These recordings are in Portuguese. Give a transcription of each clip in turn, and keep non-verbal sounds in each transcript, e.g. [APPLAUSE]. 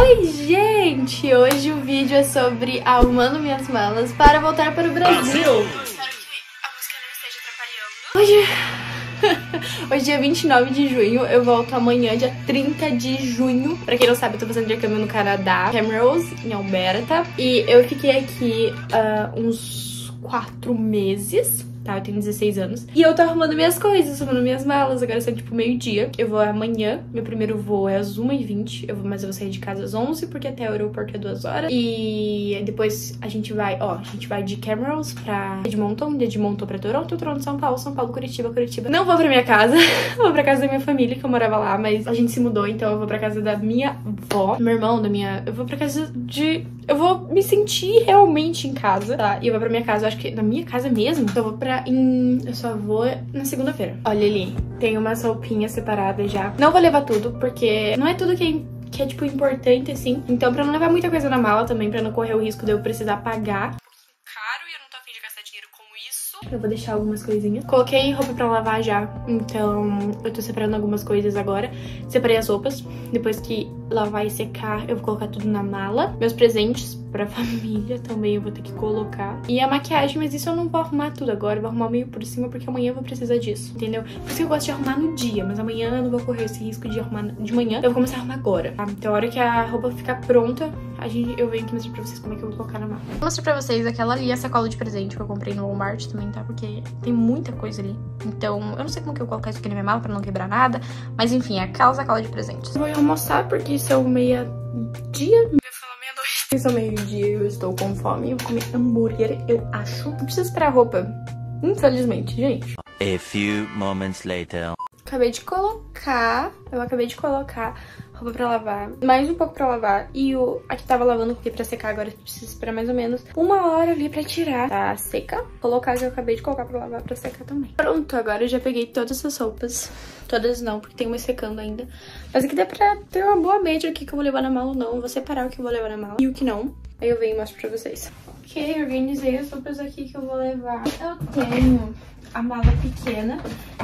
Oi, gente! Hoje o vídeo é sobre arrumando minhas malas para voltar para o Brasil. Atrapalhando. Hoje... [LAUGHS] Hoje, dia 29 de junho, eu volto amanhã, dia 30 de junho. Pra quem não sabe, eu tô fazendo intercâmbio no Canadá, Camrose, em Alberta. E eu fiquei aqui uh, uns quatro meses tá? Eu tenho 16 anos. E eu tô arrumando minhas coisas, arrumando minhas malas. Agora são tipo meio-dia. Eu vou amanhã. Meu primeiro voo é às 1h20. Eu vou, mas eu vou sair de casa às 11 porque até o aeroporto é 2 horas. E depois a gente vai, ó, a gente vai de Camrose pra Edmonton, de Edmonton pra Toronto, Toronto, São Paulo, São Paulo, Curitiba, Curitiba. Não vou pra minha casa, [LAUGHS] vou pra casa da minha família, que eu morava lá, mas a gente se mudou, então eu vou pra casa da minha avó, meu irmão, da minha. Eu vou pra casa de eu vou me sentir realmente em casa, tá? E eu vou pra minha casa, eu acho que na minha casa mesmo. Eu vou pra. Em... Eu só vou na segunda-feira. Olha ali, tem umas roupinhas separadas já. Não vou levar tudo, porque não é tudo que é que é, tipo, importante, assim. Então, pra não levar muita coisa na mala também, pra não correr o risco de eu precisar pagar eu vou deixar algumas coisinhas. Coloquei roupa pra lavar já, então eu tô separando algumas coisas agora. Separei as roupas. Depois que lavar e secar, eu vou colocar tudo na mala. Meus presentes pra [LAUGHS] família também eu vou ter que colocar. E a maquiagem, mas isso eu não vou arrumar tudo agora. Eu vou arrumar meio por cima, porque amanhã eu vou precisar disso, entendeu? Por isso que eu gosto de arrumar no dia, mas amanhã eu não vou correr esse risco de arrumar de manhã. Eu vou começar a arrumar agora, tá? Então a hora que a roupa ficar pronta, a gente, eu venho aqui mostrar pra vocês como é que eu vou colocar na mala. Vou mostrar pra vocês aquela ali, a sacola de presente que eu comprei no Walmart também, tá? Porque tem muita coisa ali. Então, eu não sei como que eu vou colocar isso aqui na minha mala pra não quebrar nada. Mas enfim, é aquela sacola de presentes. Vou almoçar porque isso é o meia-dia. Meia-noite. Isso é meio-dia eu estou com fome. Eu comi hambúrguer, eu acho. Não preciso esperar roupa. Infelizmente, gente. A few moments later. Acabei de colocar, eu acabei de colocar roupa pra lavar, mais um pouco pra lavar. E o aqui tava lavando porque pra secar agora precisa esperar mais ou menos uma hora ali pra tirar. Tá seca. Colocar que eu acabei de colocar pra lavar pra secar também. Pronto, agora eu já peguei todas as roupas. Todas não, porque tem uma secando ainda. Mas aqui dá pra ter uma boa média aqui que eu vou levar na mala ou não. Vou separar o que eu vou levar na mala e o que não. Aí eu venho e mostro pra vocês. Ok, organizei as roupas aqui que eu vou levar. Eu tenho a mala pequena.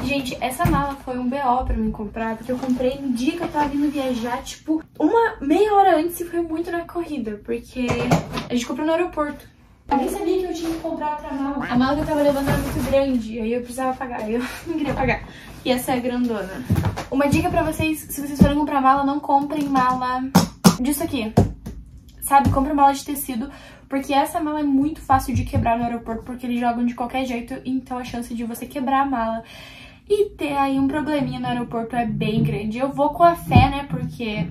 Gente, essa mala foi um BO pra mim comprar, porque eu comprei no dia que eu tava vindo viajar, tipo, uma meia hora antes e foi muito na corrida, porque a gente comprou no aeroporto. Eu nem sabia que eu tinha que comprar outra mala. A mala que eu tava levando era muito grande, aí eu precisava pagar, aí eu [LAUGHS] não queria pagar. E essa é a grandona. Uma dica pra vocês, se vocês forem comprar mala, não comprem mala disso aqui. Sabe, compre mala de tecido, porque essa mala é muito fácil de quebrar no aeroporto, porque eles jogam de qualquer jeito, então a chance de você quebrar a mala e ter aí um probleminha no aeroporto é bem grande. Eu vou com a fé, né, porque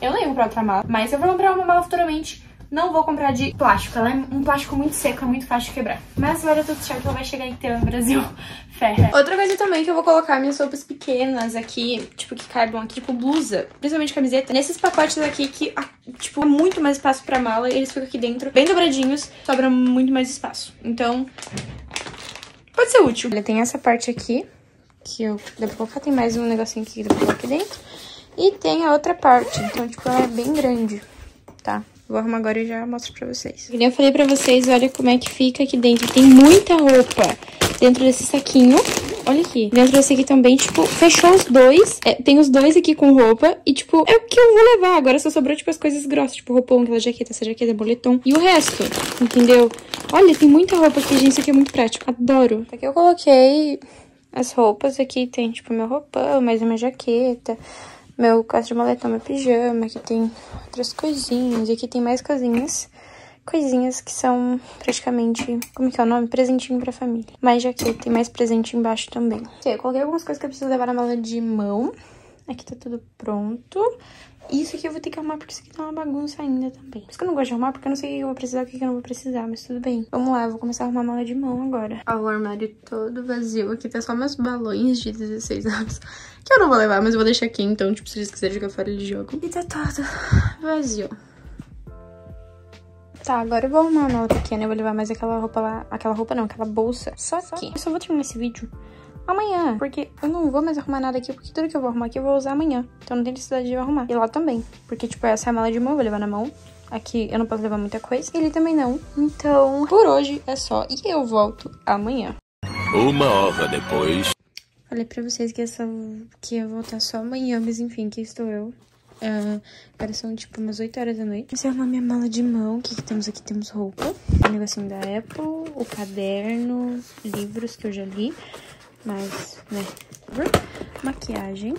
eu nem vou pra outra mala, mas eu vou comprar uma mala futuramente, não vou comprar de plástico, ela é um plástico muito seco, é muito fácil de quebrar. Mas vai dar tudo certo, ela vai chegar inteira no Brasil. [LAUGHS] Ferra. Outra coisa também que eu vou colocar minhas roupas pequenas aqui, tipo, que caibam aqui, tipo blusa, principalmente camiseta, nesses pacotes aqui que, tipo, é muito mais espaço pra mala, eles ficam aqui dentro bem dobradinhos, sobra muito mais espaço. Então, pode ser útil. Olha, tem essa parte aqui, que eu dá pra colocar, tem mais um negocinho aqui que dá pra colocar aqui dentro. E tem a outra parte, então, tipo, ela é bem grande, tá? Vou arrumar agora e já mostro pra vocês. Eu falei pra vocês, olha como é que fica aqui dentro. Tem muita roupa dentro desse saquinho. Olha aqui. Dentro desse aqui também, tipo, fechou os dois. É, tem os dois aqui com roupa. E, tipo, é o que eu vou levar. Agora só sobrou, tipo, as coisas grossas. Tipo, roupão, aquela jaqueta, essa jaqueta, boletom. E o resto, entendeu? Olha, tem muita roupa aqui, gente. Isso aqui é muito prático. Adoro. Aqui eu coloquei as roupas. Aqui tem, tipo, meu roupão, mais uma jaqueta meu caso de moletom, meu pijama, aqui tem outras coisinhas, e aqui tem mais coisinhas, coisinhas que são praticamente, como que é o nome? Presentinho pra família. Mas já que tem mais presente embaixo também. Ok, eu coloquei algumas coisas que eu preciso levar na mala de mão. Aqui tá tudo pronto. Isso aqui eu vou ter que arrumar porque isso aqui tá uma bagunça ainda também. Por isso que eu não gosto de arrumar, porque eu não sei o que eu vou precisar o que eu não vou precisar, mas tudo bem. Vamos lá, eu vou começar a arrumar a mala de mão agora. Ó, o armário todo vazio. Aqui tá só meus balões de 16 anos, que eu não vou levar, mas eu vou deixar aqui, então, tipo, se eles quiserem jogar fora, eles jogam. E tá todo vazio. Tá, agora eu vou arrumar uma outra aqui, né? Eu vou levar mais aquela roupa lá, aquela roupa não, aquela bolsa. Só que eu só vou terminar esse vídeo amanhã. Porque eu não vou mais arrumar nada aqui, porque tudo que eu vou arrumar aqui eu vou usar amanhã. Então não tem necessidade de eu arrumar. E lá também. Porque, tipo, essa é a mala de mão, eu vou levar na mão. Aqui eu não posso levar muita coisa. Ele também não. Então, por hoje é só. E eu volto amanhã. Uma hora depois. Falei pra vocês que, essa, que ia voltar só amanhã, mas enfim, aqui estou eu. Uh, agora são tipo umas 8 horas da noite. Essa é uma minha mala de mão. O que, que temos aqui? Temos roupa, o negocinho da Apple, o caderno, livros que eu já li. Mas, né? Maquiagem.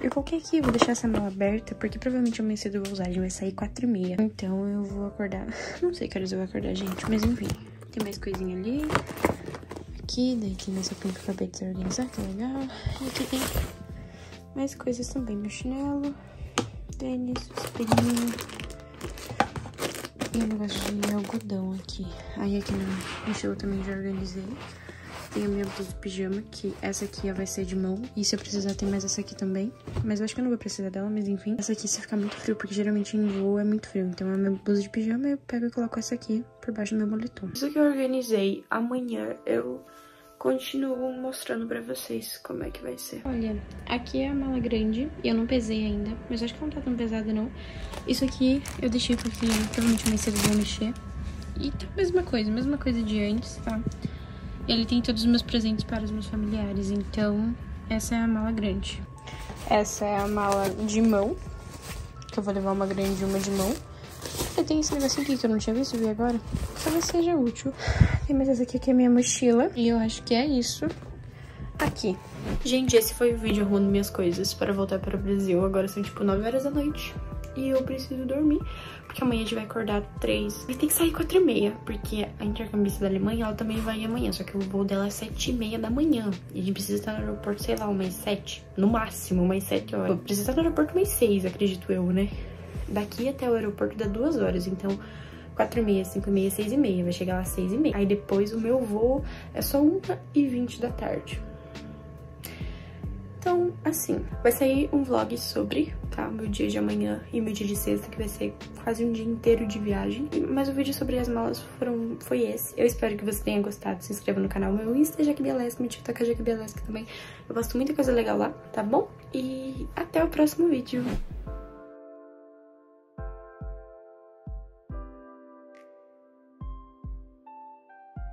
Eu coloquei aqui, vou deixar essa mala aberta, porque provavelmente amanhã cedo eu vou usar. Gente vai sair 4 e meia. Então eu vou acordar. [LAUGHS] Não sei que horas eu vou acordar, gente, mas enfim. Tem mais coisinha ali. Aqui, daí tem mais roupinha que eu acabei de desorganizar, que legal. E aqui tem mais coisas também. Meu chinelo, tênis, espelhinho. E um negócio de algodão aqui. Aí aqui no mochila também já organizei. Tem a minha blusa de pijama, que essa aqui vai ser de mão. E se eu precisar, tem mais essa aqui também. Mas eu acho que eu não vou precisar dela, mas enfim. Essa aqui se ficar muito frio, porque geralmente em voo é muito frio. Então a minha blusa de pijama, eu pego e coloco essa aqui por baixo do meu moletom. Isso que eu organizei. Amanhã eu continuo mostrando pra vocês como é que vai ser. Olha, aqui é a mala grande, e eu não pesei ainda, mas acho que não tá tão pesada não. Isso aqui eu deixei porque provavelmente mais cedo vou mexer. E tá a mesma coisa, mesma coisa de antes, tá? Ele tem todos os meus presentes para os meus familiares, então essa é a mala grande. Essa é a mala de mão, que eu vou levar uma grande e uma de mão. E tem esse negocinho aqui que eu não tinha visto, vi agora. Talvez seja útil. Tem mais essa aqui que é minha mochila. E eu acho que é isso aqui. Gente, esse foi o vídeo arrumando minhas coisas para voltar para o Brasil. Agora são tipo 9 horas da noite e eu preciso dormir, porque amanhã a gente vai acordar três. E tem que sair quatro e meia, porque a intercambista da Alemanha, ela também vai amanhã, só que o voo dela é sete e meia da manhã. E a gente precisa estar no aeroporto, sei lá, umas sete, no máximo, umas sete horas. Precisa estar no aeroporto umas seis, acredito eu, né? Daqui até o aeroporto dá duas horas, então... 4 e meia, 5 e meia, 6 e meia. Vai chegar lá às 6 e meia. Aí depois o meu voo é só 1 e 20 da tarde. Então, assim, vai sair um vlog sobre tá? Meu dia de amanhã e meu dia de sexta, que vai ser quase um dia inteiro de viagem. Mas o vídeo sobre as malas foram, foi esse. Eu espero que você tenha gostado. Se inscreva no canal. Meu Insta é Jaquebielesque, meu TikTok é Jaquebielesque também. Eu posto muita coisa legal lá, tá bom? E até o próximo vídeo.